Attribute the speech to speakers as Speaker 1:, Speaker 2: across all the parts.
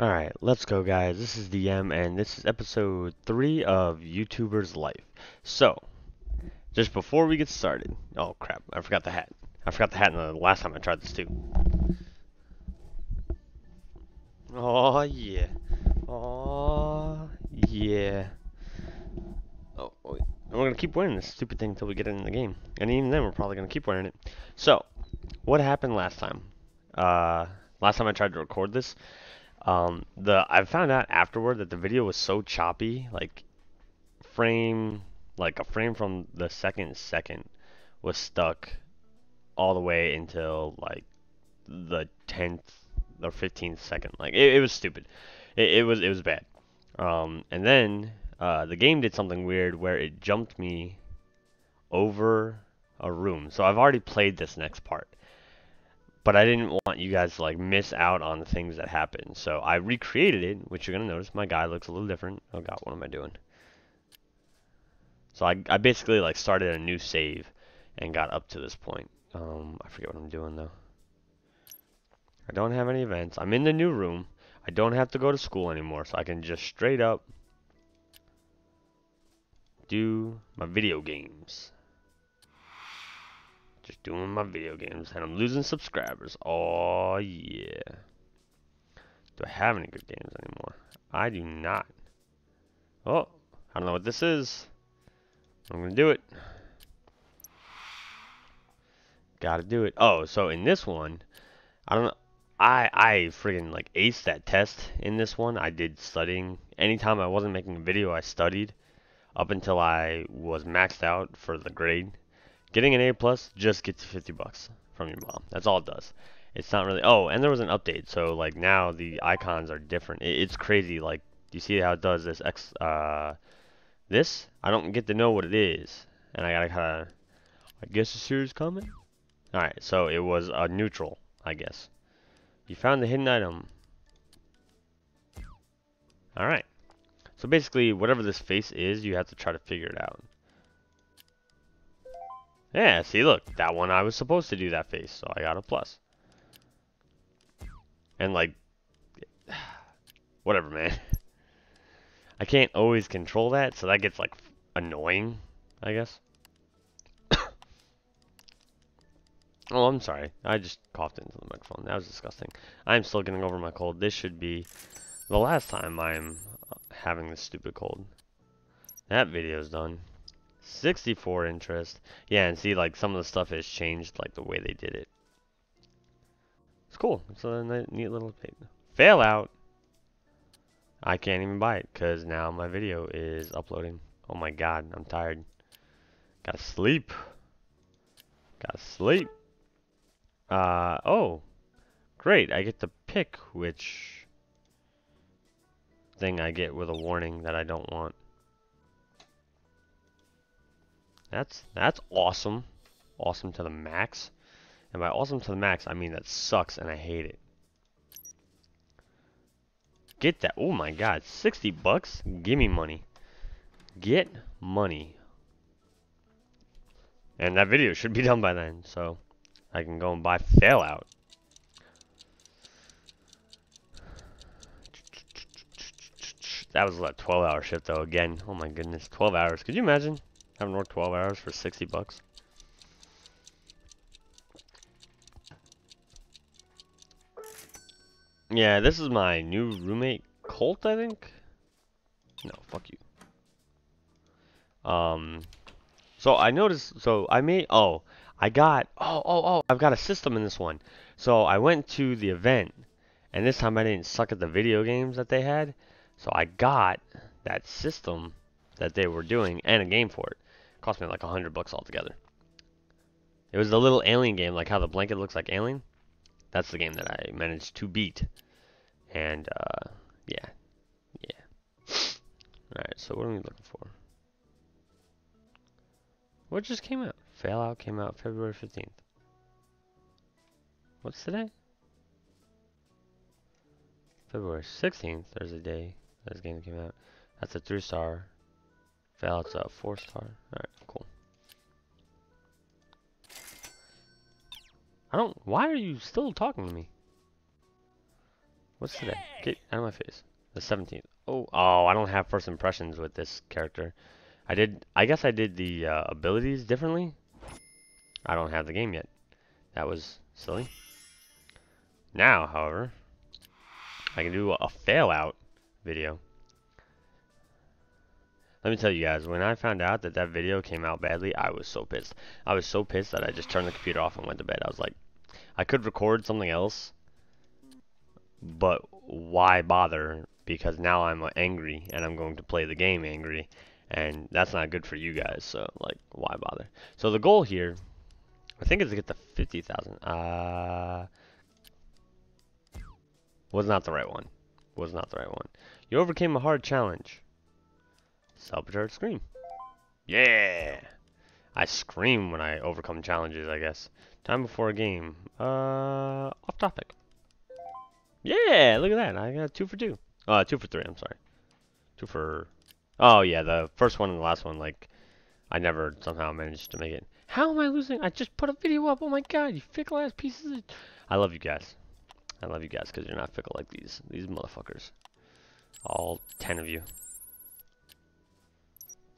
Speaker 1: Alright, let's go guys. This is DM and this is episode 3 of YouTuber's Life. So, just before we get started, oh crap, I forgot the hat. I forgot the hat the last time I tried this too. Oh yeah. Oh yeah. Oh. And we're gonna keep wearing this stupid thing until we get it in the game. And even then we're probably gonna keep wearing it. So, what happened last time? Uh, last time I tried to record this, um, the I found out afterward that the video was so choppy, like frame, like a frame from the second second was stuck all the way until like the tenth or fifteenth second. Like it, it was stupid. It, it was it was bad. Um, and then uh, the game did something weird where it jumped me over a room. So I've already played this next part but I didn't want you guys to like miss out on the things that happen. So I recreated it, which you're gonna notice my guy looks a little different. Oh god, what am I doing? So I, I basically like started a new save and got up to this point. Um, I forget what I'm doing though. I don't have any events. I'm in the new room. I don't have to go to school anymore, so I can just straight up do my video games. Just doing my video games, and I'm losing subscribers. Oh, yeah. Do I have any good games anymore? I do not. Oh, I don't know what this is. I'm going to do it. Gotta do it. Oh, so in this one, I don't know. I I friggin' like aced that test in this one. I did studying. Anytime I wasn't making a video, I studied up until I was maxed out for the grade. Getting an A plus just gets you 50 bucks from your mom. That's all it does. It's not really. Oh, and there was an update, so like now the icons are different. It, it's crazy. Like you see how it does this X. Uh, this I don't get to know what it is, and I gotta kind of. I guess the series coming. All right, so it was a neutral, I guess. You found the hidden item. All right. So basically, whatever this face is, you have to try to figure it out. Yeah, see, look, that one I was supposed to do that face, so I got a plus. And, like, whatever, man. I can't always control that, so that gets, like, annoying, I guess. oh, I'm sorry. I just coughed into the microphone. That was disgusting. I'm still getting over my cold. This should be the last time I'm uh, having this stupid cold. That video's done. 64 interest. Yeah, and see, like, some of the stuff has changed, like, the way they did it. It's cool. It's a neat little thing. Fail out. I can't even buy it, because now my video is uploading. Oh my god, I'm tired. Gotta sleep. Gotta sleep. Uh, oh. Great, I get to pick which thing I get with a warning that I don't want. That's that's awesome. Awesome to the max. And by awesome to the max, I mean that sucks and I hate it. Get that. Oh my god. 60 bucks? Give me money. Get money. And that video should be done by then. So I can go and buy Failout. That was a 12 hour shift though. Again. Oh my goodness. 12 hours. Could you imagine? Haven't worked 12 hours for 60 bucks. Yeah, this is my new roommate, Colt, I think? No, fuck you. Um, so I noticed, so I made, oh, I got, oh, oh, oh, I've got a system in this one. So I went to the event, and this time I didn't suck at the video games that they had. So I got that system that they were doing and a game for it. Cost me like a hundred bucks altogether. It was the little alien game, like how the blanket looks like alien. That's the game that I managed to beat. And, uh, yeah. Yeah. Alright, so what are we looking for? What just came out? Fallout came out February 15th. What's today? February 16th, there's a day this game came out. That's a three star. Failout's a four star. Alright, cool. I don't, why are you still talking to me? What's today? Get out of my face. The 17th. Oh, oh, I don't have first impressions with this character. I did, I guess I did the uh, abilities differently. I don't have the game yet. That was silly. Now, however, I can do a fail out video. Let me tell you guys, when I found out that that video came out badly, I was so pissed. I was so pissed that I just turned the computer off and went to bed. I was like, I could record something else, but why bother? Because now I'm angry and I'm going to play the game angry, and that's not good for you guys. So like, why bother? So the goal here, I think, is to get the fifty thousand. Uh, was not the right one. Was not the right one. You overcame a hard challenge. Celebratory scream. Yeah! I scream when I overcome challenges, I guess. Time before a game. Uh, off topic. Yeah, look at that. I got two for two. Uh, two for three, I'm sorry. Two for... Oh, yeah, the first one and the last one, like, I never somehow managed to make it. How am I losing? I just put a video up. Oh, my God, you fickle ass pieces of... I love you guys. I love you guys because you're not fickle like these, these motherfuckers. All ten of you.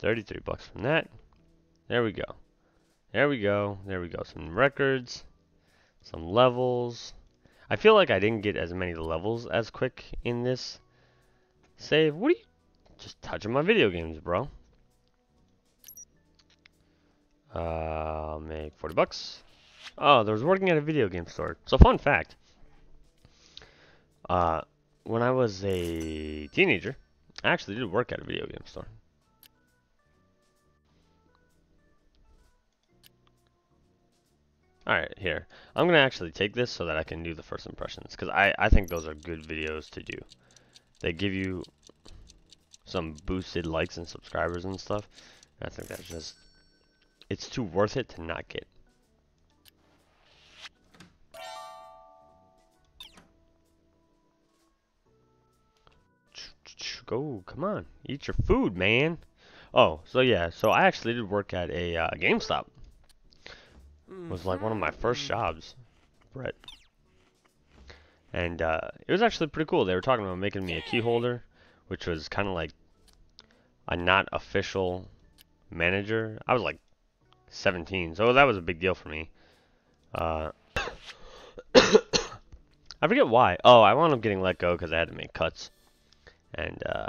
Speaker 1: 33 bucks from that. There we go. There we go. There we go. Some records. Some levels. I feel like I didn't get as many levels as quick in this save. What are you... Just touching my video games, bro. Uh, I'll make 40 bucks. Oh, there was working at a video game store. So, fun fact. Uh, when I was a teenager, I actually did work at a video game store. Alright, here. I'm going to actually take this so that I can do the first impressions. Because I, I think those are good videos to do. They give you some boosted likes and subscribers and stuff. I think that's just... It's too worth it to not get. Go, come on. Eat your food, man. Oh, so yeah. So I actually did work at a uh, GameStop was like one of my first mm-hmm. jobs, Brett. And uh, it was actually pretty cool. They were talking about making me a key holder, which was kind of like a not official manager. I was like 17, so that was a big deal for me. Uh, I forget why. Oh, I wound up getting let go because I had to make cuts. And uh,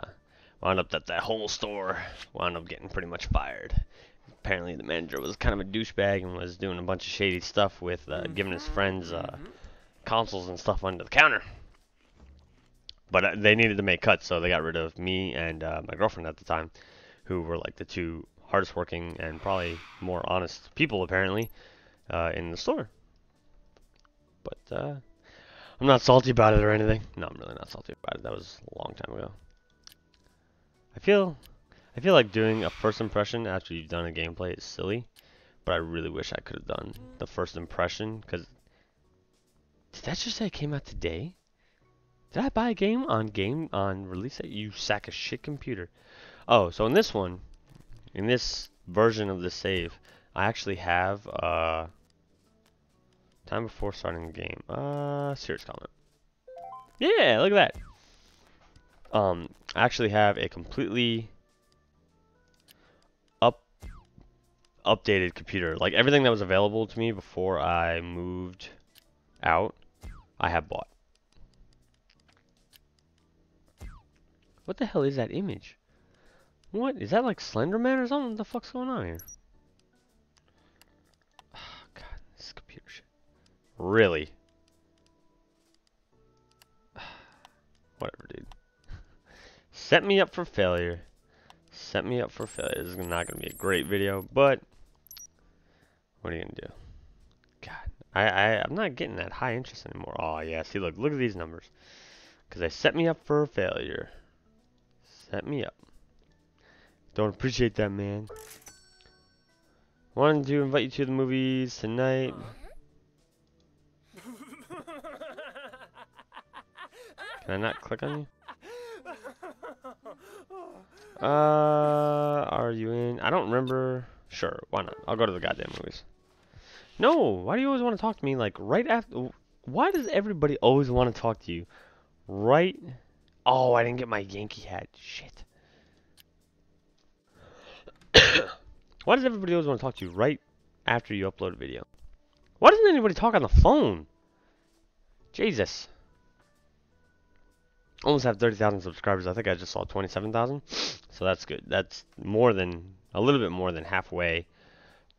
Speaker 1: wound up that that whole store wound up getting pretty much fired apparently the manager was kind of a douchebag and was doing a bunch of shady stuff with uh, giving his friends uh, mm-hmm. consoles and stuff under the counter. But uh, they needed to make cuts, so they got rid of me and uh, my girlfriend at the time, who were like the two hardest working and probably more honest people apparently uh, in the store. But uh, I'm not salty about it or anything. No, I'm really not salty about it. That was a long time ago. I feel I feel like doing a first impression after you've done a gameplay is silly, but I really wish I could have done the first impression, because... Did that just say it came out today? Did I buy a game on game on release date? You sack of shit computer. Oh, so in this one, in this version of the save, I actually have uh time before starting the game. Uh serious comment. Yeah, look at that. Um I actually have a completely updated computer. Like everything that was available to me before I moved out, I have bought. What the hell is that image? What? Is that like Slenderman or something? What the fuck's going on here? Oh, God, this computer shit. Really? Whatever, dude. Set me up for failure. Set me up for failure. This is not going to be a great video, but what are you gonna do? God, I, I I'm not getting that high interest anymore. Oh yeah, see look look at these numbers. Cause they set me up for failure. Set me up. Don't appreciate that man. Wanted to invite you to the movies tonight. Can I not click on you? Uh, are you in? I don't remember. Sure, why not? I'll go to the goddamn movies. No, why do you always want to talk to me like right after? Why does everybody always want to talk to you right. Oh, I didn't get my Yankee hat. Shit. Why does everybody always want to talk to you right after you upload a video? Why doesn't anybody talk on the phone? Jesus. Almost have 30,000 subscribers. I think I just saw 27,000. So that's good. That's more than, a little bit more than halfway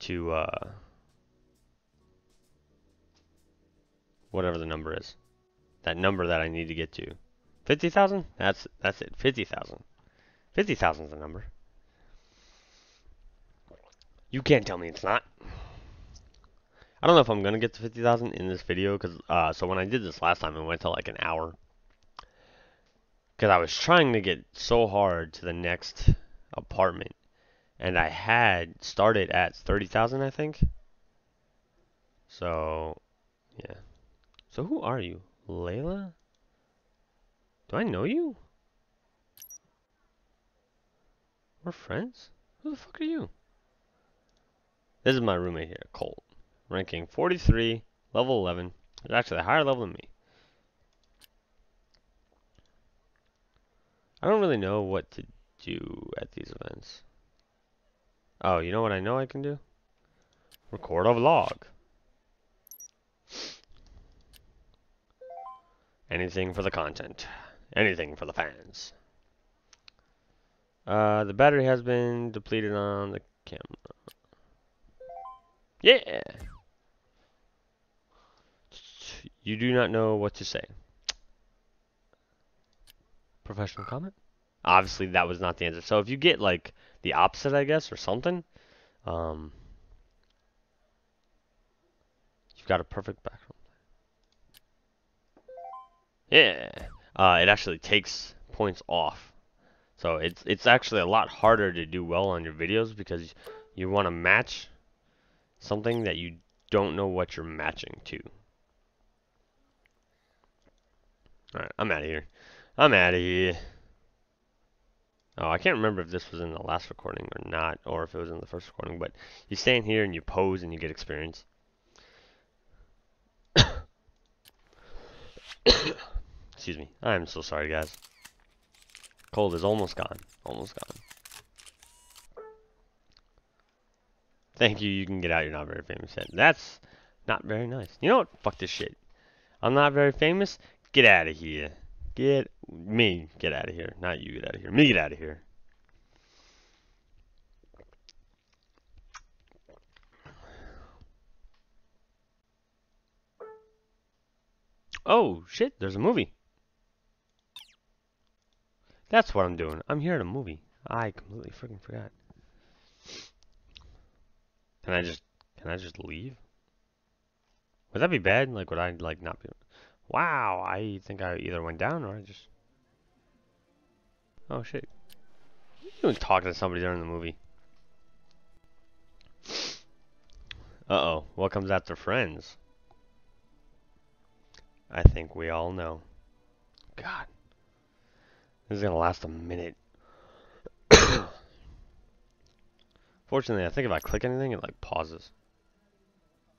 Speaker 1: to, uh, whatever the number is. That number that I need to get to. 50,000? That's, that's it. 50,000. 50,000 is the number. You can't tell me it's not. I don't know if I'm gonna get to 50,000 in this video, cause uh, so when I did this last time, it went to like an hour. Cause I was trying to get so hard to the next apartment, and I had started at 30,000, I think. So, yeah. So who are you, Layla? Do I know you? We're friends? Who the fuck are you? This is my roommate here, Colt. Ranking 43, level 11. He's actually a higher level than me. I don't really know what to do at these events. Oh, you know what I know I can do? Record a vlog. Anything for the content. Anything for the fans. Uh, the battery has been depleted on the camera. Yeah! You do not know what to say. Professional comment? Obviously, that was not the answer. So if you get, like, the opposite, I guess, or something, um, you've got a perfect background. Yeah! Uh, it actually takes points off. So it's it's actually a lot harder to do well on your videos because you want to match something that you don't know what you're matching to. Alright, I'm out of here. I'm out of here. Oh, I can't remember if this was in the last recording or not, or if it was in the first recording, but you stand here and you pose and you get experience. Excuse me. I'm so sorry, guys. Cold is almost gone. Almost gone. Thank you, you can get out, you're not very famous yet. That's not very nice. You know what? Fuck this shit. I'm not very famous. Get out of here. Get me. Get out of here. Not you get out of here. Me get out of here. Oh, shit, there's a movie. That's what I'm doing. I'm here at a movie. I completely freaking forgot. Can I just can I just leave? Would that be bad? Like would I like not be Wow, I think I either went down or I just Oh shit. You doing talking to somebody during the movie? Uh oh, what comes after friends? I think we all know. God. This is gonna last a minute. Fortunately, I think if I click anything, it like pauses.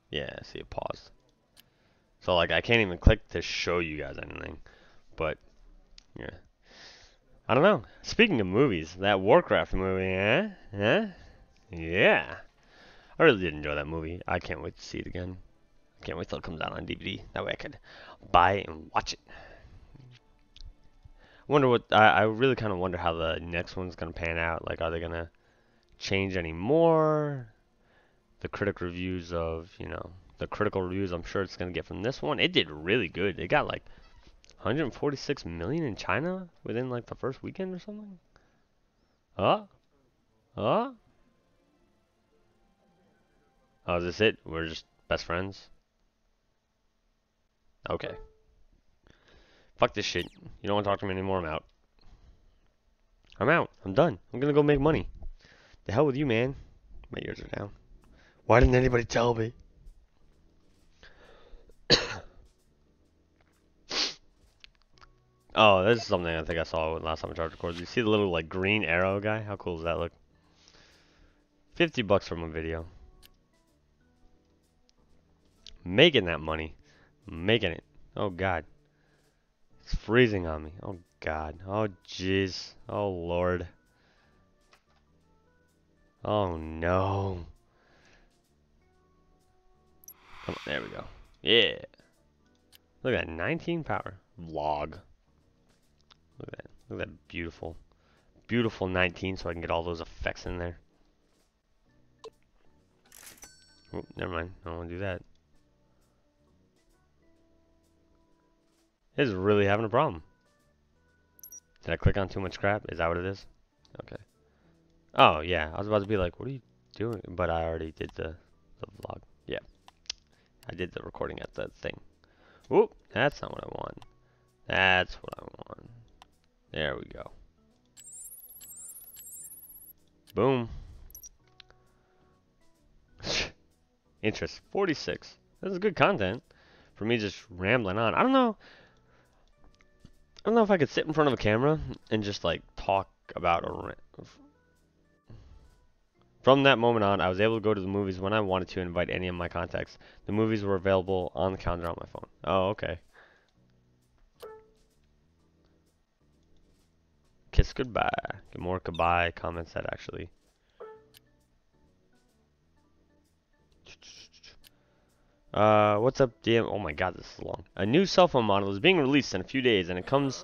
Speaker 1: Yeah, see it paused. So like I can't even click to show you guys anything. But yeah. I don't know. Speaking of movies, that Warcraft movie, eh? Eh? Yeah. I really did enjoy that movie. I can't wait to see it again. I can't wait till it comes out on DVD. That way I could buy and watch it. Wonder what I, I really kind of wonder how the next one's gonna pan out. Like, are they gonna change any more. The critic reviews of, you know, the critical reviews I'm sure it's going to get from this one. It did really good. It got like 146 million in China within like the first weekend or something. Huh? Huh? Oh, is this it? We're just best friends? Okay. Fuck this shit. You don't want to talk to me anymore, I'm out. I'm out. I'm done. I'm gonna go make money. The hell with you, man. My ears are down. Why didn't anybody tell me? Oh, this is something I think I saw last time I charged records. You see the little like green arrow guy? How cool does that look? 50 bucks from a video. Making that money. Making it. Oh god. It's freezing on me. Oh god. Oh jeez. Oh lord. Oh no. Come on, there we go. Yeah. Look at that, 19 power. Vlog. Look at that. Look at that beautiful, beautiful 19 so I can get all those effects in there. Oh, never mind. I don't want to do that. It is really having a problem. Did I click on too much crap? Is that what it is? Okay. Oh, yeah. I was about to be like, what are you doing? But I already did the, the vlog. Yeah. I did the recording at the thing. Whoop. That's not what I want. That's what I want. There we go. Boom. Interest. 46. This is good content. For me just rambling on. I don't know. I don't know if I could sit in front of a camera and just like talk about a. From that moment on, I was able to go to the movies when I wanted to invite any of my contacts. The movies were available on the calendar on my phone. Oh, okay. Kiss goodbye. Get more goodbye comments that actually. Uh, what's up, DM? Oh my god, this is long. A new cell phone model is being released in a few days, and it comes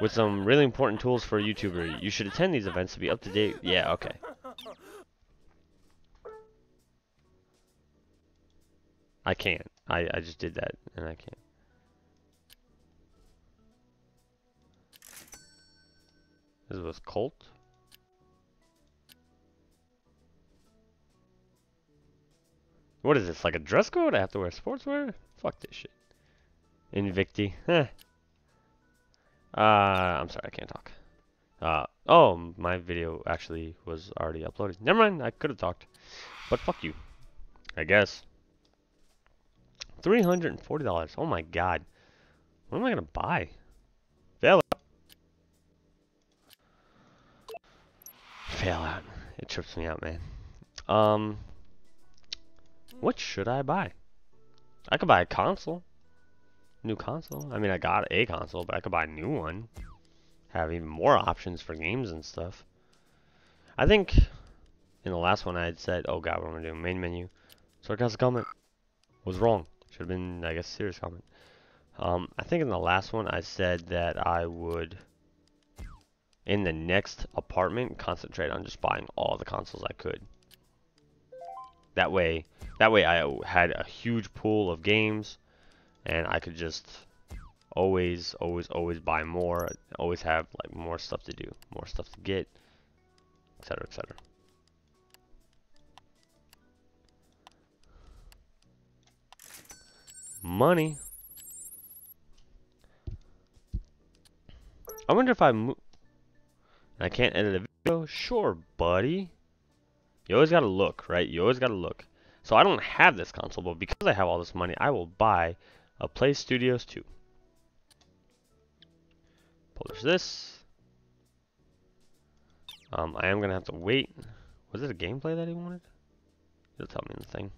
Speaker 1: with some really important tools for a YouTuber. You should attend these events to be up to date. Yeah, okay. I can't. I, I just did that, and I can't. This was Colt. What is this, like a dress code? I have to wear sportswear? Fuck this shit. Invicti. Heh. Uh, I'm sorry, I can't talk. Uh, oh, my video actually was already uploaded. Never mind, I could have talked. But fuck you. I guess. $340. Oh my god. What am I gonna buy? Fail Fail out. It trips me out, man. Um, what should I buy? I could buy a console. New console. I mean, I got a console, but I could buy a new one. Have even more options for games and stuff. I think in the last one I had said, oh god, what am I doing? Main menu. Sarcastic comment. Was wrong. Should have been, I guess, serious comment. Um, I think in the last one I said that I would, in the next apartment, concentrate on just buying all the consoles I could. That way, that way I had a huge pool of games, and I could just always, always, always buy more. Always have like more stuff to do, more stuff to get, etc., etc. Money. I wonder if I move. I can't edit a video. Sure, buddy. You always gotta look, right? You always gotta look. So I don't have this console, but because I have all this money, I will buy a Play Studios 2. Publish this. Um, I am gonna have to wait. Was it a gameplay that he wanted? He'll tell me in the thing.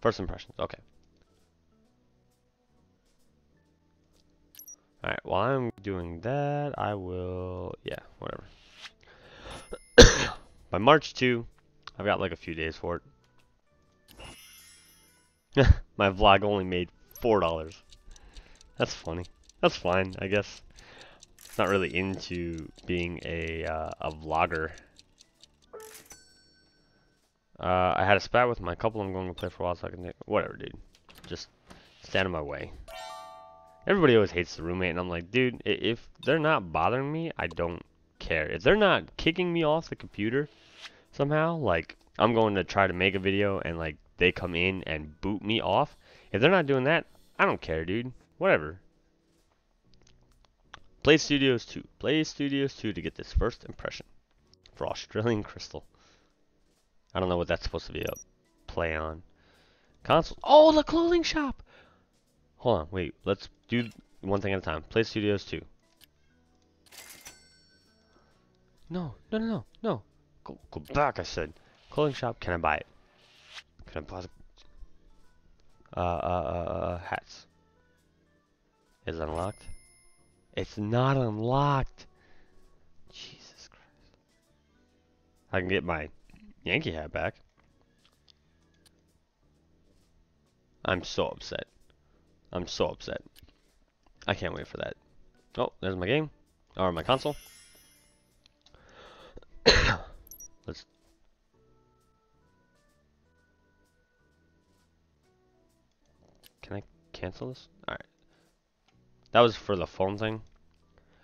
Speaker 1: First impressions, okay. Alright, while I'm doing that, I will, yeah, whatever. By March 2, I've got like a few days for it. My vlog only made $4. That's funny. That's fine, I guess. Not really into being a, uh, a vlogger. Uh, I had a spat with my couple I'm going to play for a while so I can... Whatever, dude. Just stand in my way. Everybody always hates the roommate, and I'm like, dude, if they're not bothering me, I don't care. If they're not kicking me off the computer somehow, like I'm going to try to make a video and like they come in and boot me off. If they're not doing that, I don't care, dude. Whatever. Play Studios 2. Play Studios 2 to get this first impression for Australian Crystal. I don't know what that's supposed to be a play on. Console. Oh, the clothing shop! Hold on, wait. Let's do one thing at a time. Play Studios 2. No, no, no, no, no. Go, go back, I said. Clothing shop, can I buy it? Can I buy it? Uh, uh, uh, uh, hats. Is it unlocked? It's not unlocked. Jesus Christ. I can get my Yankee hat back. I'm so upset. I'm so upset. I can't wait for that. Oh, there's my game. Or my console. Let's Can I cancel this? Alright. That was for the phone thing.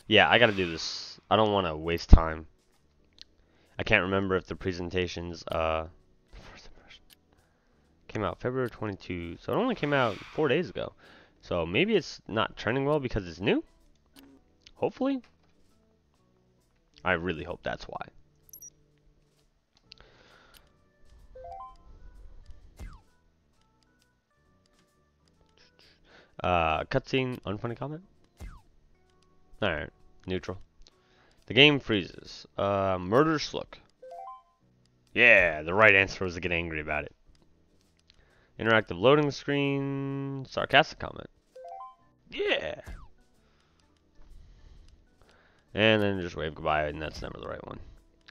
Speaker 1: Yeah, I gotta do this. I don't want to waste time. I can't remember if the presentations, uh, came out February 22, so it only came out four days ago. So maybe it's not trending well because it's new? Hopefully? I really hope that's why. Uh, cutscene, unfunny comment? Alright, neutral. The game freezes. Uh, murder Slook. Yeah, the right answer was to get angry about it. Interactive loading screen, sarcastic comment. Yeah! And then just wave goodbye, and that's never the right one.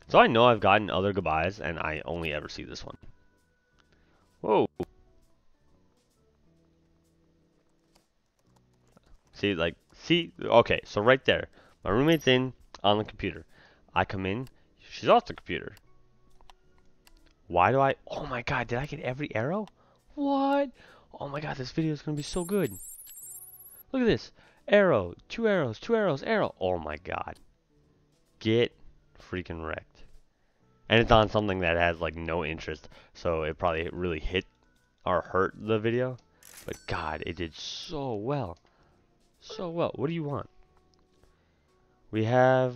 Speaker 1: So I know I've gotten other goodbyes, and I only ever see this one. Whoa. See, like, see, okay, so right there. My roommate's in on the computer. I come in, she's off the computer. Why do I, oh my god, did I get every arrow? What? Oh my god, this video is going to be so good. Look at this. Arrow, two arrows, two arrows, arrow. Oh my god. Get freaking wrecked. And it's on something that has like no interest, so it probably really hit or hurt the video. But god, it did so well. So well. What do you want? We have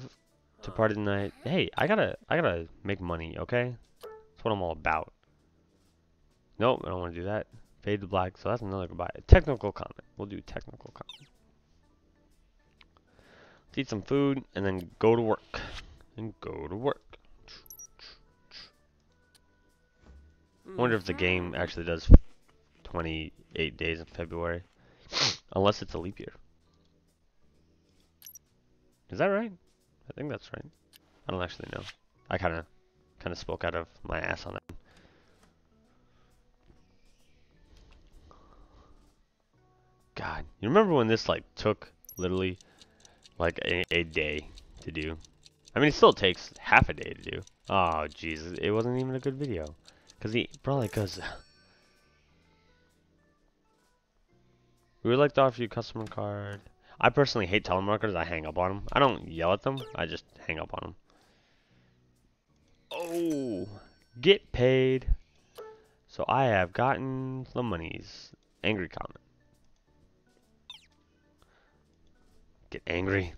Speaker 1: to party tonight. Hey, I gotta, I gotta make money. Okay, that's what I'm all about. Nope, I don't want to do that. Fade to black. So that's another goodbye. Technical comment. We'll do technical comment. Let's eat some food and then go to work. And go to work. I wonder if the game mm-hmm. actually does 28 days in February. Unless it's a leap year. Is that right? I think that's right. I don't actually know. I kind of kind of spoke out of my ass on it. You remember when this like took literally like a, a day to do? I mean, it still takes half a day to do. Oh, Jesus, it wasn't even a good video. Cause he probably cause we would like to offer you a customer card. I personally hate telemarketers. I hang up on them. I don't yell at them. I just hang up on them. Oh, get paid. So I have gotten the monies. Angry comment. Get angry.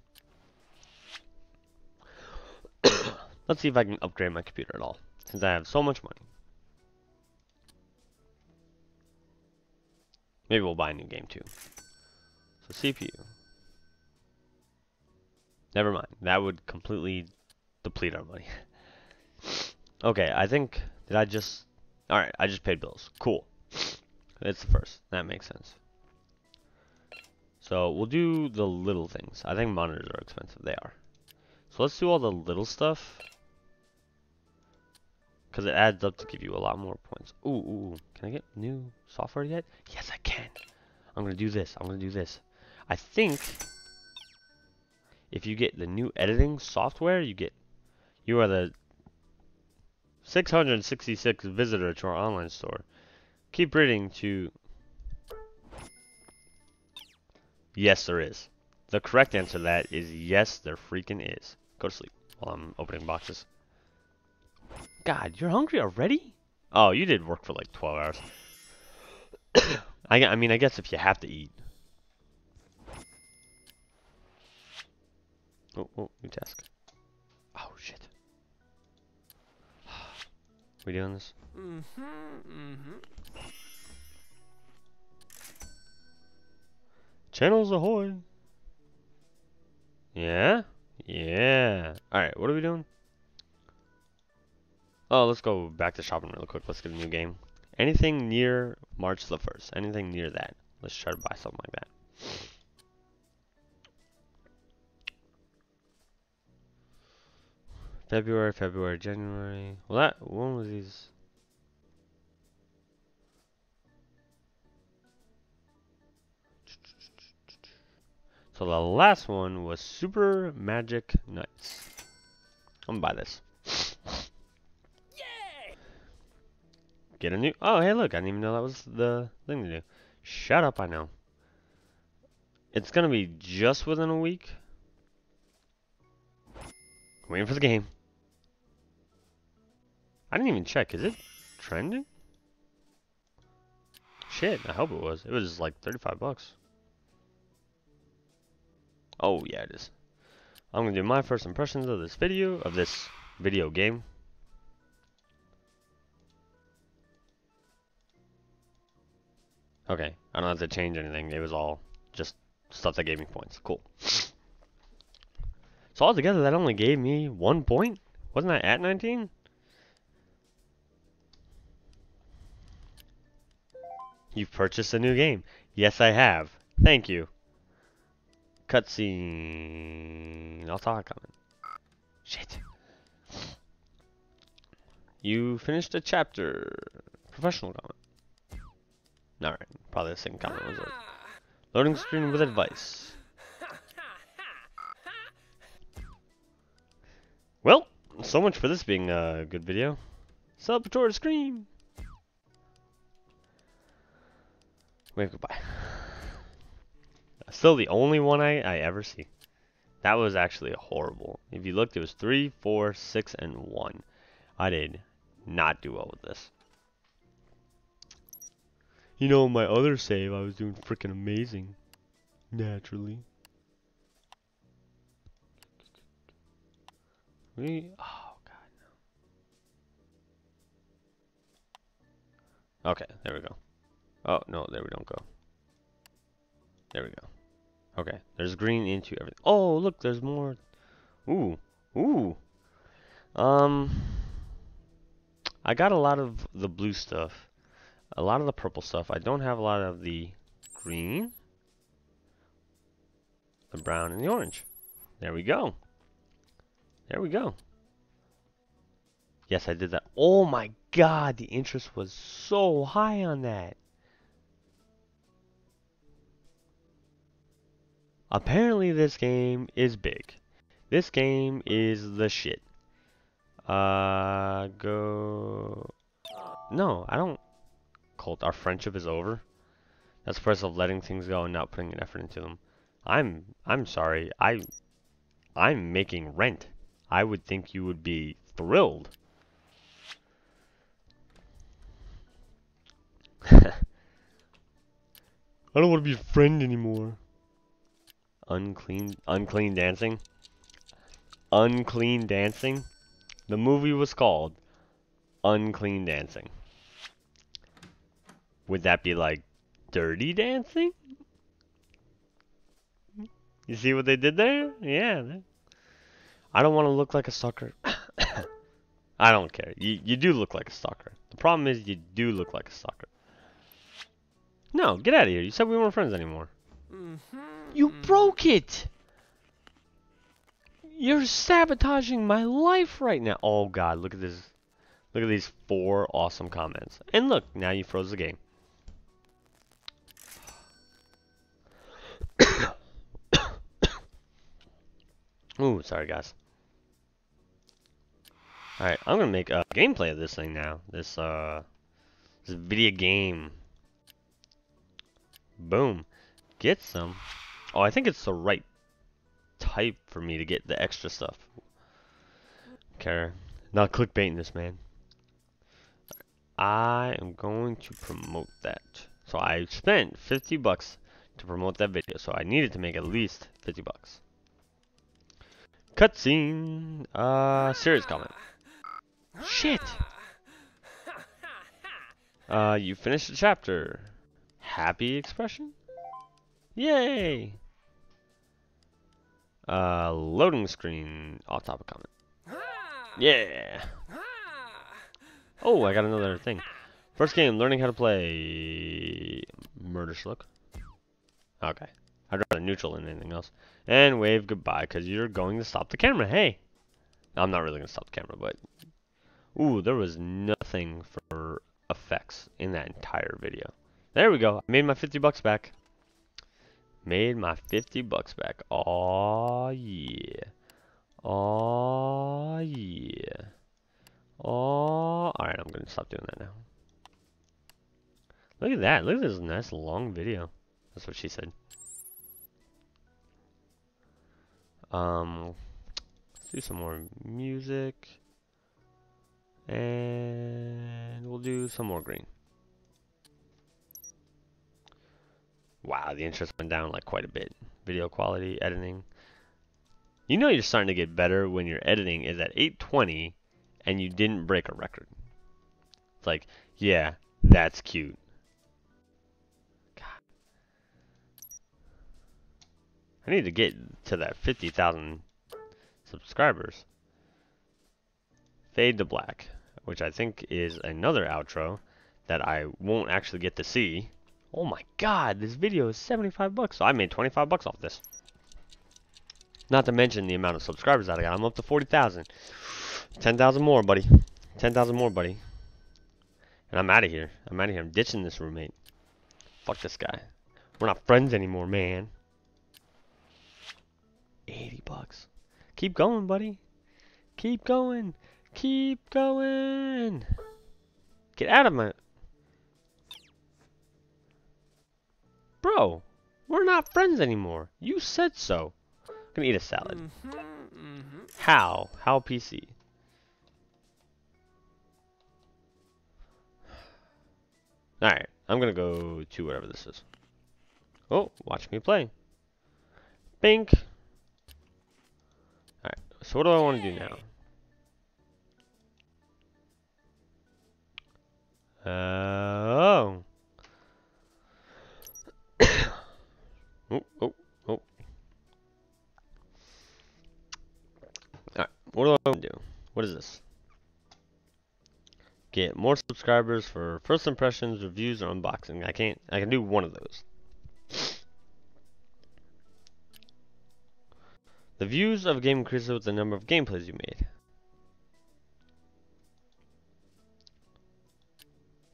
Speaker 1: Let's see if I can upgrade my computer at all, since I have so much money. Maybe we'll buy a new game too. So CPU. Never mind. That would completely deplete our money. okay, I think... Did I just... Alright, I just paid bills. Cool. It's the first. That makes sense. So, we'll do the little things. I think monitors are expensive. They are. So, let's do all the little stuff. Because it adds up to give you a lot more points. Ooh, ooh. Can I get new software yet? Yes, I can. I'm going to do this. I'm going to do this. I think if you get the new editing software, you get you are the 666 visitor to our online store. Keep reading to Yes, there is. The correct answer to that is yes, there freaking is. Go to sleep while I'm opening boxes. God, you're hungry already? Oh, you did work for like 12 hours. I, I mean, I guess if you have to eat. Oh, oh, new task. Oh, shit. we doing this? Mm-hmm, mm-hmm. Channels ahoy! Yeah? Yeah. Alright, what are we doing? Oh, let's go back to shopping real quick. Let's get a new game. Anything near March the 1st. Anything near that. Let's try to buy something like that. February, February, January. Well, that when was these? So the last one was Super Magic Knights. I'm gonna buy this. Get a new. Oh, hey, look! I didn't even know that was the thing to do. Shut up! I know. It's gonna be just within a week. Waiting for the game. I didn't even check. Is it trending? Shit, I hope it was. It was like 35 bucks. Oh, yeah, it is. I'm to do my first impressions of this video, of this video game. Okay, I don't have to change anything. It was all just stuff that gave me points. Cool. So altogether, that only gave me one point? Wasn't I at 19? You've purchased a new game. Yes, I have. Thank you. Cutscene. Talk on it. Shit. You finished a chapter. Professional comment. Alright, probably the same comment was it. Loading screen with advice. Well, so much for this being a good video. Celebratory scream. Wave goodbye. Still the only one I, I ever see. That was actually horrible. If you looked, it was 3, 4, 6, and 1. I did not do well with this. You know, my other save, I was doing freaking amazing. Naturally. We, oh god, no. Okay, there we go. Oh, no, there we don't go. There we go. Okay, there's green into everything. Oh, look, there's more. Ooh, ooh. Um, I got a lot of the blue stuff, a lot of the purple stuff. I don't have a lot of the green, the brown, and the orange. There we go. There we go. Yes, I did that. Oh my god, the interest was so high on that. Apparently this game is big. This game is the shit. Uh, go... No, I don't... Colt, our friendship is over. That's the price of letting things go and not putting an effort into them. I'm, I'm sorry. I, I'm making rent. I would think you would be thrilled. I don't want to be a friend anymore. Unclean, unclean dancing. Unclean dancing. The movie was called Unclean Dancing. Would that be like dirty dancing? You see what they did there? Yeah. I don't want to look like a sucker. I don't care. You, you do look like a stalker. The problem is you do look like a stalker. No, get out of here. You said we weren't friends anymore. Mm -hmm. You broke it! You're sabotaging my life right now. Oh god, look at this. Look at these four awesome comments. And look, now you froze the game. Ooh, sorry guys. Alright, I'm gonna make a gameplay of this thing now. This, uh, this video game. Boom. Get some. Oh, I think it's the right type for me to get the extra stuff. Okay, not clickbaiting this, man. I am going to promote that. So I spent 50 bucks to promote that video, so I needed to make at least 50 bucks. Cutscene. Uh, serious comment. Shit. Uh, you finished the chapter. Happy expression? Yay! Uh, loading screen off topic comment. Yeah. Oh, I got another thing. First game, learning how to play Murder Schluck. Okay. I'd rather neutral than anything else. And wave goodbye, because you're going to stop the camera. Hey! I'm not really going to stop the camera, but... Ooh, there was nothing for effects in that entire video. There we go. I made my 50 bucks back. Made my 50 bucks back. Oh yeah. Oh yeah. Oh, alright, I'm to stop doing that now. Look at that. Look at this nice long video. That's what she said. Um, let's do some more music. And we'll do some more green. Wow, the interest went down like quite a bit. Video quality, editing. You know you're starting to get better when your editing is at 820 and you didn't break a record. It's like, yeah, that's cute. God. I need to get to that 50,000 subscribers. Fade to black, which I think is another outro that I won't actually get to see. Oh my god, this video is 75 bucks. So I made 25 bucks off this. Not to mention the amount of subscribers that I got. I'm up to 40,000. 10,000 more, buddy. 10,000 more, buddy. And I'm out of here. I'm out of here. I'm ditching this roommate. Fuck this guy. We're not friends anymore, man. 80 bucks. Keep going, buddy. Keep going. Keep going. Get out of my... Bro, we're not friends anymore. You said so. I'm gonna eat a salad. Mm -hmm, mm -hmm. How? How PC? Alright, I'm gonna go to whatever this is. Oh, watch me play. Bink. Alright, so what do I want to do now? Uh, oh. Oh, oh, oh. Alright, what do I do? What is this? Get more subscribers for first impressions, reviews, or unboxing. I can't, I can do one of those. The views of a game increases with the number of gameplays you made.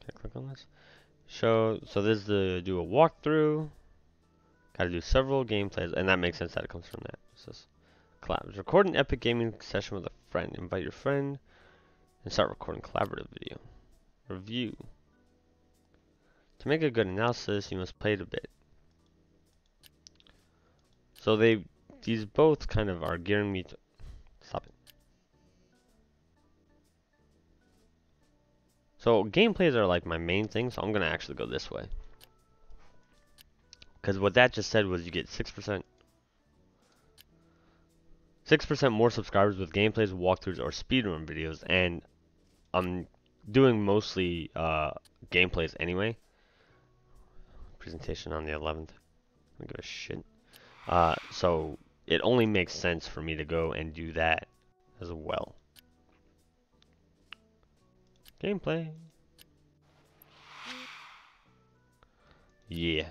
Speaker 1: Can I click on this? Show, so this is the do a walkthrough. Gotta do several gameplays, and that makes sense that it comes from that. What's this? Collabs. Record an epic gaming session with a friend. Invite your friend and start recording collaborative video. Review. To make a good analysis, you must play it a bit. So they, these both kind of are gearing me to, stop it. So gameplays are like my main thing, so I'm to actually go this way. Because what that just said was you get 6%. 6% more subscribers with gameplays, walkthroughs, or speedrun videos, and I'm doing mostly uh, gameplays anyway. Presentation on the 11th. I don't give a shit. Uh, so it only makes sense for me to go and do that as well. Gameplay. Yeah.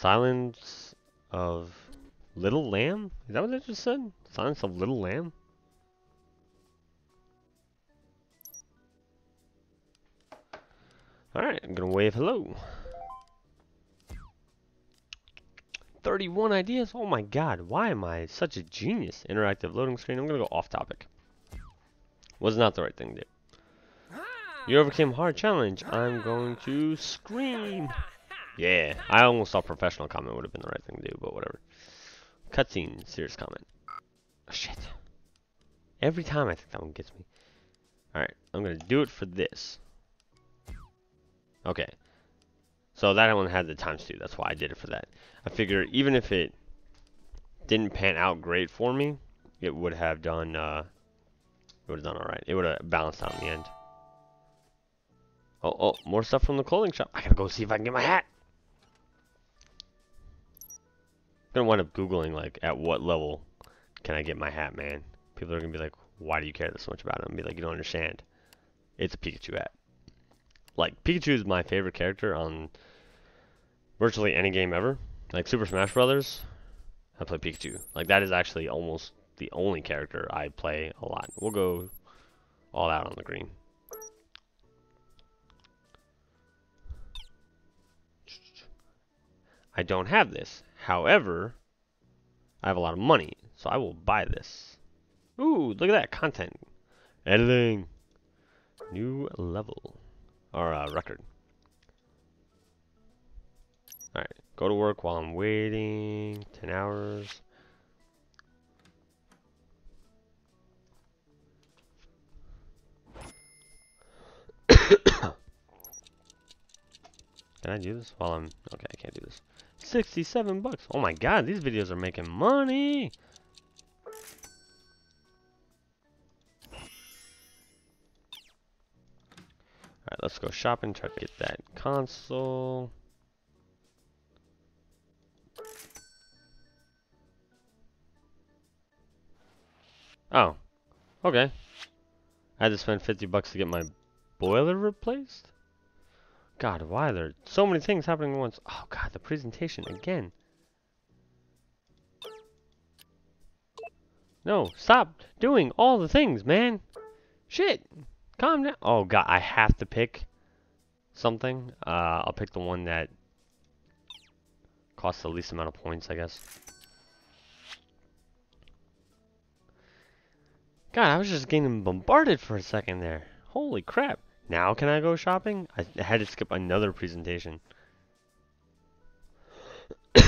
Speaker 1: Silence of Little Lamb? Is that what I just said? Silence of Little Lamb? Alright, I'm gonna wave hello. 31 ideas? Oh my god, why am I such a genius? Interactive loading screen. I'm gonna go off topic. Was not the right thing to do. Ah! You overcame hard challenge. I'm going to scream. Yeah, I almost thought professional comment would have been the right thing to do, but whatever. Cutscene, serious comment. Oh, shit. Every time I think that one gets me. Alright, I'm going to do it for this. Okay. So that one had the times two. That's why I did it for that. I figure even if it didn't pan out great for me, it would have done, uh, it would have done alright. It would have balanced out in the end. Oh, oh, more stuff from the clothing shop. I gotta go see if I can get my hat. Gonna wind up Googling, like, at what level can I get my hat, man? People are gonna be like, why do you care this much about? And be like, you don't understand. it's a Pikachu hat. Like Pikachu is my favorite character on virtually any game ever. Like Super Smash Brothers, I play Pikachu. Like that is actually almost the only character I play a lot. We'll go all out on the green. I don't have this. However, I have a lot of money, so I will buy this. Ooh, look at that content. Editing. New level. Or uh, record. Alright, go to work while I'm waiting. 10 hours. Can I do this while I'm... Okay, I can't do this. 67 bucks. Oh my god, these videos are making money. Alright, let's go shopping, try to get that console. Oh, okay. I had to spend 50 bucks to get my boiler replaced? God, why are so many things happening at once? Oh god, the presentation again. No, stop doing all the things, man. Shit. Calm down. Oh god, I have to pick something. Uh, I'll pick the one that costs the least amount of points, I guess. God, I was just getting bombarded for a second there. Holy crap. Now can I go shopping? I had to skip another presentation. yeah.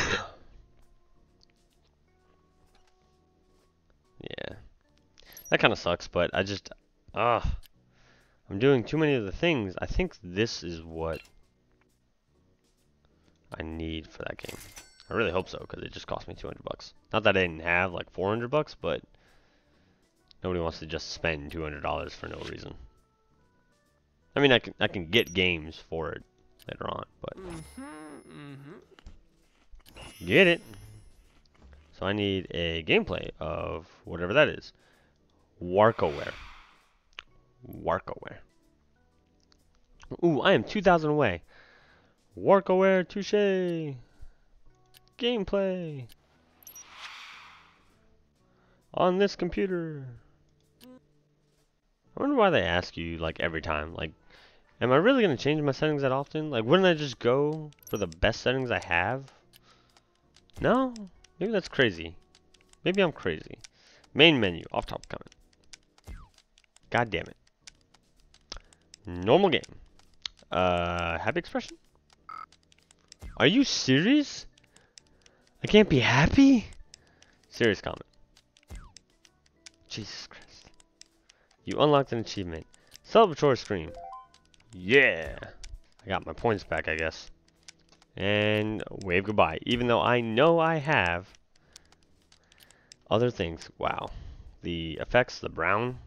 Speaker 1: That kind of sucks, but I just... Ugh. I'm doing too many of the things. I think this is what I need for that game. I really hope so, because it just cost me 200 bucks. Not that I didn't have like 400 bucks, but nobody wants to just spend $200 for no reason. I mean, I can I can get games for it later on, but mm -hmm, mm -hmm. get it. So I need a gameplay of whatever that is. Warcoware. Warcoware. Ooh, I am 2,000 away. Warcoware, touche. Gameplay. On this computer. I wonder why they ask you, like, every time. Like, am I really going to change my settings that often? Like, wouldn't I just go for the best settings I have? No? Maybe that's crazy. Maybe I'm crazy. Main menu, off top comment. God damn it. Normal game. Uh, happy expression? Are you serious? I can't be happy? Serious comment. Jesus Christ. You unlocked an achievement. Celebratory stream. Yeah. I got my points back, I guess. And wave goodbye. Even though I know I have other things. Wow. The effects, the brown,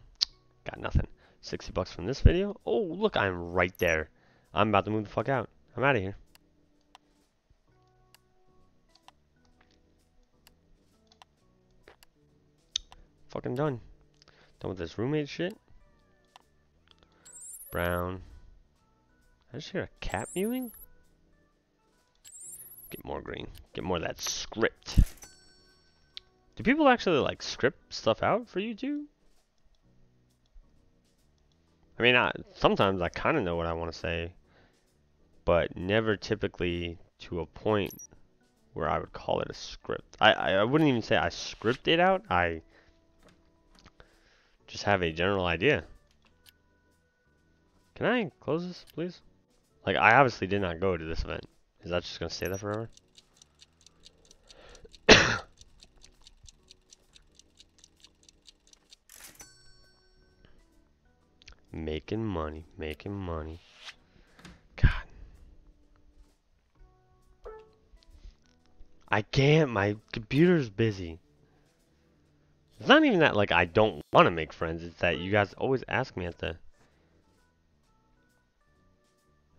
Speaker 1: got nothing. 60 bucks from this video. Oh, look, I'm right there. I'm about to move the fuck out. I'm out of here. Fucking done. Done with this roommate shit. Brown. I just hear a cat mewing? Get more green. Get more of that script. Do people actually like script stuff out for YouTube? I mean, I, sometimes I kind of know what I want to say, but never typically to a point where I would call it a script. I, I, I wouldn't even say I script it out. I just have a general idea. Can I close this, please? Like, I obviously did not go to this event. Is that just going to stay there forever? making money, making money. God. I can't, my computer's busy. It's not even that, like, I don't want to make friends. It's that you guys always ask me at the...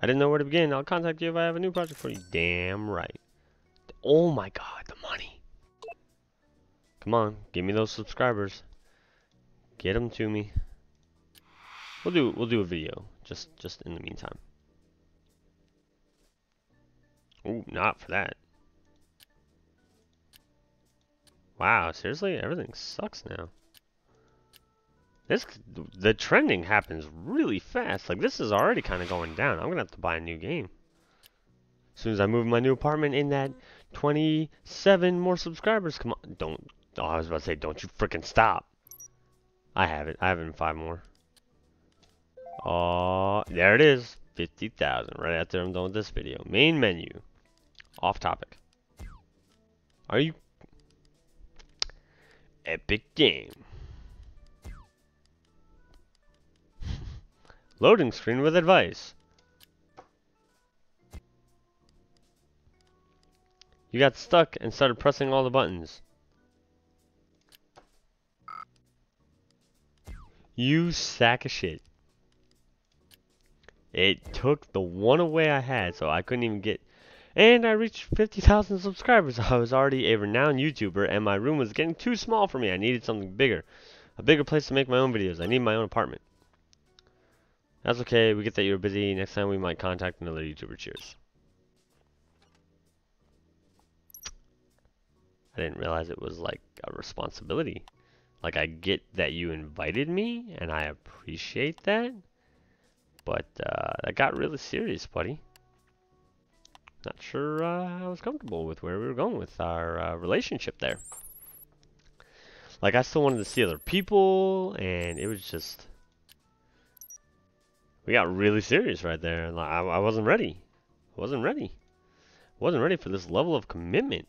Speaker 1: I didn't know where to begin. I'll contact you if I have a new project for you. Damn right. Oh my god, the money. Come on, give me those subscribers. Get them to me. We'll do we'll do a video just just in the meantime. Ooh, not for that. Wow, seriously? Everything sucks now. This the trending happens really fast. Like this is already kind of going down. I'm gonna have to buy a new game. As soon as I move my new apartment in that 27 more subscribers. Come on, don't. Oh, I was about to say, don't you freaking stop. I have it. I have it in five more. Oh, there it is. 50,000. Right after I'm done with this video. Main menu. Off topic. Are you... Epic game. Loading screen with advice. You got stuck and started pressing all the buttons. You sack of shit. It took the one away I had, so I couldn't even get... And I reached 50,000 subscribers. I was already a renowned YouTuber, and my room was getting too small for me. I needed something bigger. A bigger place to make my own videos. I need my own apartment. That's okay. We get that you're busy. Next time we might contact another YouTuber. Cheers. I didn't realize it was like a responsibility. Like I get that you invited me and I appreciate that. But uh, that got really serious, buddy. Not sure uh, I was comfortable with where we were going with our uh, relationship there. Like I still wanted to see other people and it was just we got really serious right there. Like I, I wasn't ready. I wasn't ready. I wasn't ready for this level of commitment.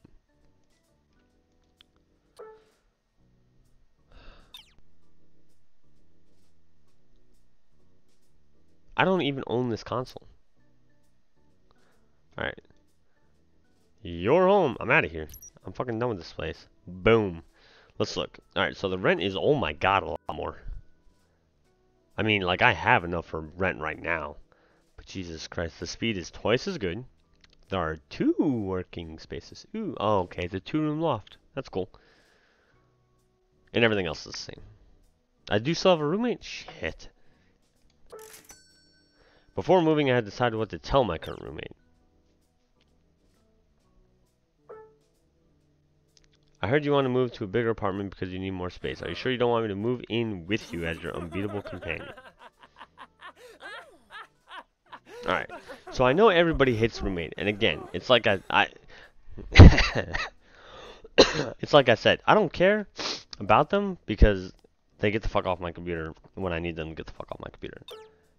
Speaker 1: I don't even own this console. Alright. You're home. I'm out of here. I'm fucking done with this place. Boom. Let's look. Alright, so the rent is, oh my god, a lot more. I mean, like, I have enough for rent right now. But Jesus Christ, the speed is twice as good. There are two working spaces. Ooh, oh, okay, it's a two-room loft. That's cool. And everything else is the same. I do still have a roommate? Shit. Before moving, I had decided what to tell my current roommate. I heard you want to move to a bigger apartment because you need more space. Are you sure you don't want me to move in with you as your unbeatable companion? Alright, so I know everybody hates roommate, and again, it's like I, I it's like I said, I don't care about them because they get the fuck off my computer when I need them to get the fuck off my computer.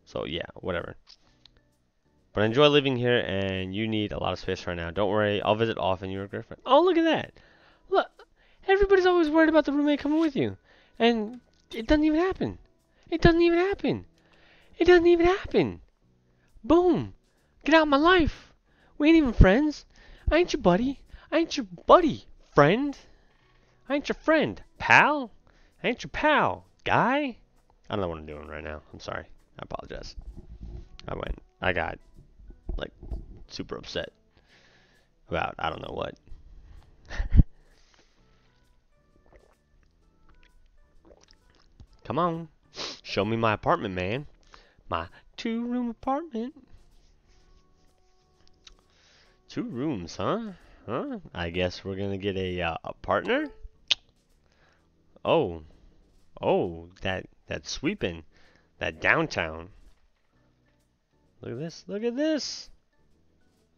Speaker 1: So yeah, whatever. But I enjoy living here, and you need a lot of space right now. Don't worry, I'll visit often. You're a great friend. Oh, look at that. Look, everybody's always worried about the roommate coming with you. And it doesn't even happen. It doesn't even happen. It doesn't even happen. Boom. Get out of my life. We ain't even friends. I ain't your buddy. I ain't your buddy, friend. I ain't your friend, pal. I ain't your pal, guy. I don't know what I'm doing right now. I'm sorry. I apologize. I went, I got, like, super upset about I don't know what. Come on. Show me my apartment, man. My two-room apartment. Two rooms, huh? Huh? I guess we're gonna get a, uh, a partner? Oh. Oh, that, that sweeping. That downtown. Look at this. Look at this.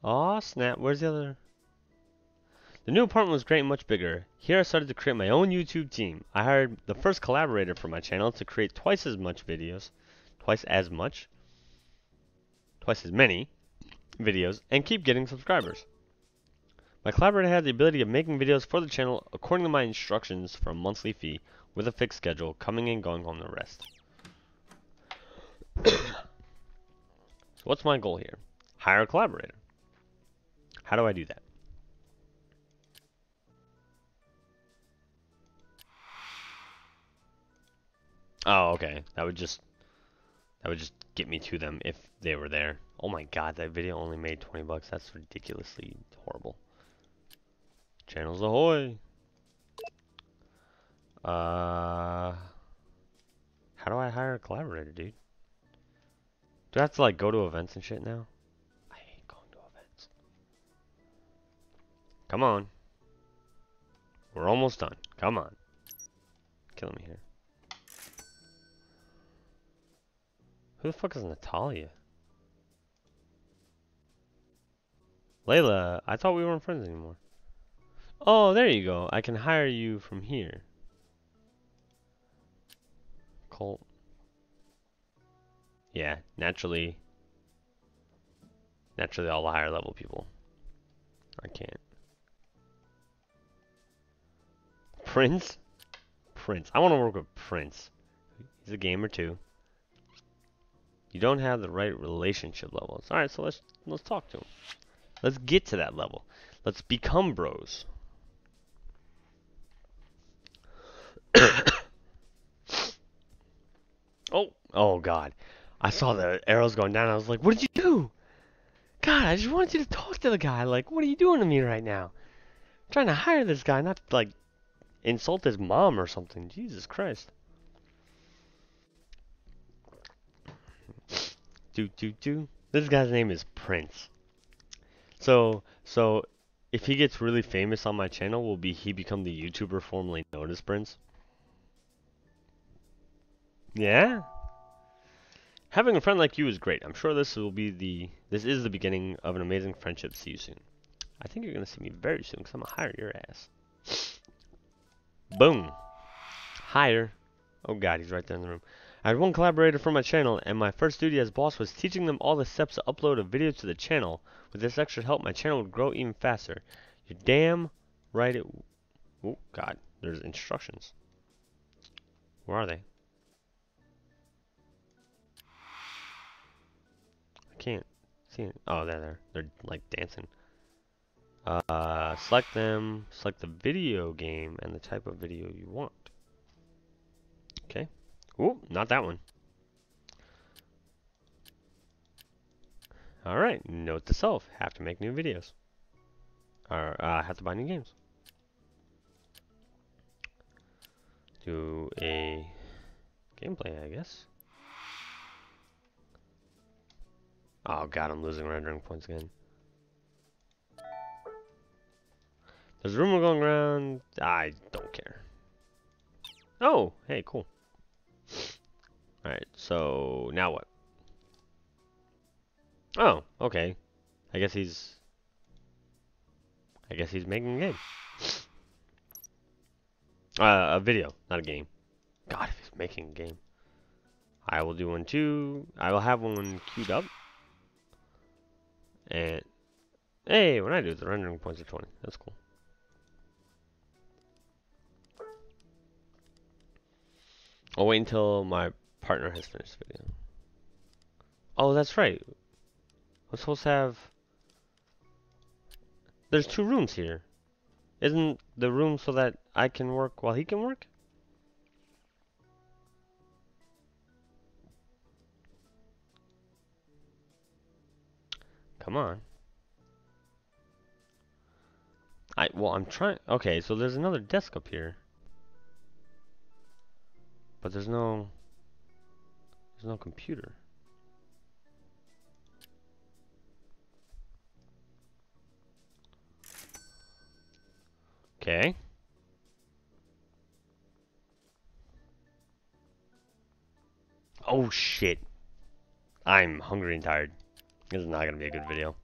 Speaker 1: Aw, snap. Where's the other? The new apartment was great and much bigger. Here I started to create my own YouTube team. I hired the first collaborator for my channel to create twice as much videos. Twice as much. Twice as many videos. And keep getting subscribers. My collaborator had the ability of making videos for the channel according to my instructions for a monthly fee with a fixed schedule, coming and going on the rest. so what's my goal here? Hire a collaborator. How do I do that? Oh, okay. That would just that would just get me to them if they were there. Oh my god, that video only made 20 bucks. That's ridiculously horrible. Channels ahoy! Uh, how do I hire a collaborator, dude? Do I have to like go to events and shit now? I hate going to events. Come on. We're almost done. Come on. Killing me here. Who the fuck is Natalia? Layla, I thought we weren't friends anymore. Oh, there you go. I can hire you from here. Colt. Yeah, naturally. Naturally, all the higher level people. I can't. Prince? Prince. I want to work with Prince. He's a gamer too. You don't have the right relationship levels. Alright, so let's let's talk to him. Let's get to that level. Let's become bros. oh, oh God. I saw the arrows going down. I was like, what did you do? God, I just wanted you to talk to the guy. Like, what are you doing to me right now? I'm trying to hire this guy, not like insult his mom or something. Jesus Christ. Do do do. This guy's name is Prince. So so if he gets really famous on my channel, will be he become the YouTuber formerly known as Prince? Yeah. Having a friend like you is great. I'm sure this will be the this is the beginning of an amazing friendship. See you soon. I think you're gonna see me very soon because I'm gonna hire your ass. Boom. Hire. Oh god, he's right there in the room. I had one collaborator for my channel, and my first duty as boss was teaching them all the steps to upload a video to the channel. With this extra help, my channel would grow even faster. You're damn right it... Oh, God. There's instructions. Where are they? I can't see it. Oh, they're there. They're, like, dancing. Uh, select them, select the video game, and the type of video you want. Okay. Ooh, not that one. Alright, note to self, have to make new videos. Or, uh, have to buy new games. Do a gameplay, I guess. Oh god, I'm losing rendering points again. There's a rumor going around. I don't care. Oh, hey, cool. Alright, so now what? Oh, okay. I guess he's... I guess he's making a game. Uh, a video, not a game. God, if he's making a game. I will do one too. I will have one queued up. And... Hey, when I do the rendering points are 20. That's cool. I'll wait until my partner has finished video. Oh, that's right. We're supposed to have... There's two rooms here. Isn't the room so that I can work while he can work? Come on. I, well, I'm trying, okay, so there's another desk up here. But there's no, there's no computer. Okay. Oh shit. I'm hungry and tired. This is not gonna be a good video.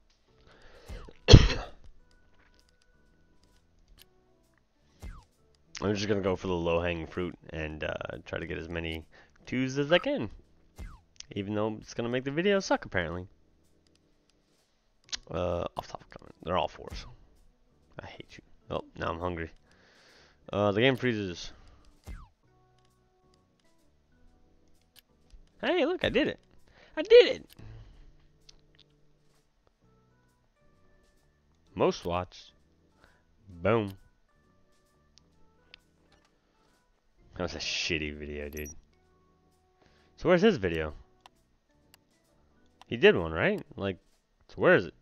Speaker 1: I'm just gonna go for the low-hanging fruit and uh, try to get as many twos as I can. Even though it's gonna make the video suck, apparently. Uh, off top comment. They're all fours. I hate you. Oh, now I'm hungry. Uh, the game freezes. Hey, look, I did it. I did it! Most watched. Boom. That was a shitty video, dude. So where's his video? He did one, right? Like, so where is it?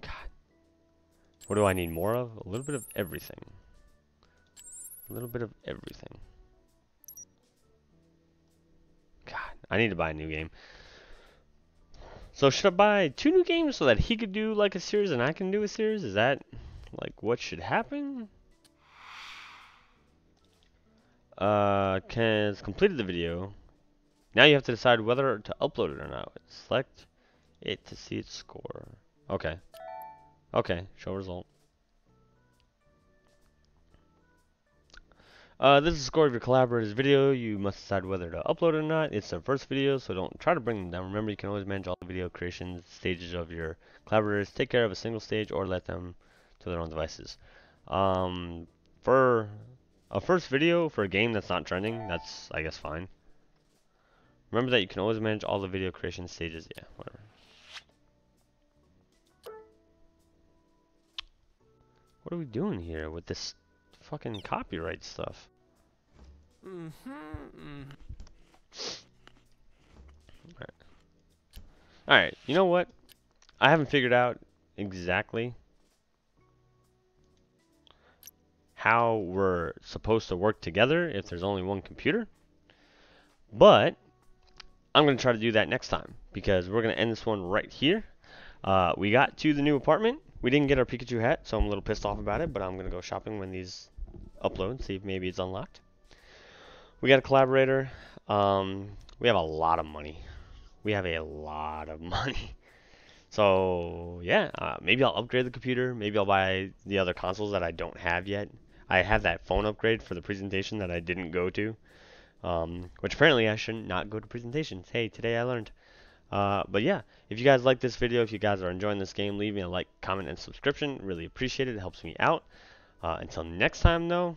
Speaker 1: God. What do I need more of? A little bit of everything. A little bit of everything. God, I need to buy a new game. So should I buy two new games so that he could do like a series and I can do a series? Is that like what should happen? Uh, has completed the video. Now you have to decide whether to upload it or not. Select it to see its score. Okay. Okay, show result. Uh, this is the score of your collaborator's video. You must decide whether to upload it or not. It's their first video, so don't try to bring them down. Remember, you can always manage all the video creation stages of your collaborators. Take care of a single stage or let them to their own devices. Um, for a first video for a game that's not trending, that's, I guess, fine. Remember that you can always manage all the video creation stages. Yeah, whatever. What are we doing here with this fucking copyright stuff? Mm-hmm. Mm-hmm. Alright. Alright, you know what? I haven't figured out exactly how we're supposed to work together if there's only one computer. But I'm going to try to do that next time because we're going to end this one right here. Uh, we got to the new apartment. We didn't get our Pikachu hat, so I'm a little pissed off about it, but I'm going to go shopping when these upload, see if maybe it's unlocked. We got a collaborator. Um, we have a lot of money. We have a lot of money. So yeah, uh, maybe I'll upgrade the computer. Maybe I'll buy the other consoles that I don't have yet. I have that phone upgrade for the presentation that I didn't go to, um, which apparently I should not go to presentations. Hey, today I learned. Uh, but yeah, if you guys like this video, if you guys are enjoying this game, leave me a like, comment, and subscription. Really appreciate it. It helps me out. Uh, until next time, though,